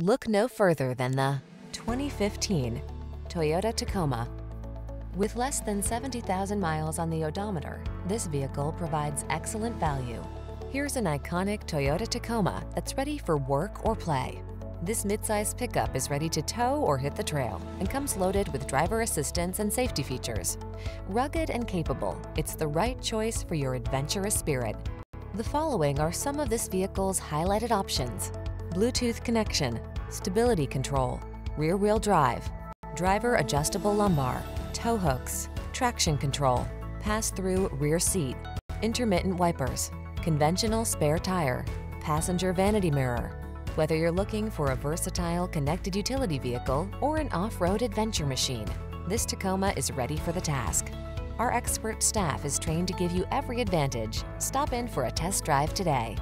Look no further than the 2015 Toyota Tacoma. With less than 70,000 miles on the odometer, this vehicle provides excellent value. Here's an iconic Toyota Tacoma that's ready for work or play. This midsize pickup is ready to tow or hit the trail and comes loaded with driver assistance and safety features. Rugged and capable, it's the right choice for your adventurous spirit. The following are some of this vehicle's highlighted options. Bluetooth connection, stability control, rear wheel drive, driver adjustable lumbar, tow hooks, traction control, pass-through rear seat, intermittent wipers, conventional spare tire, passenger vanity mirror. Whether you're looking for a versatile connected utility vehicle or an off-road adventure machine, this Tacoma is ready for the task. Our expert staff is trained to give you every advantage. Stop in for a test drive today.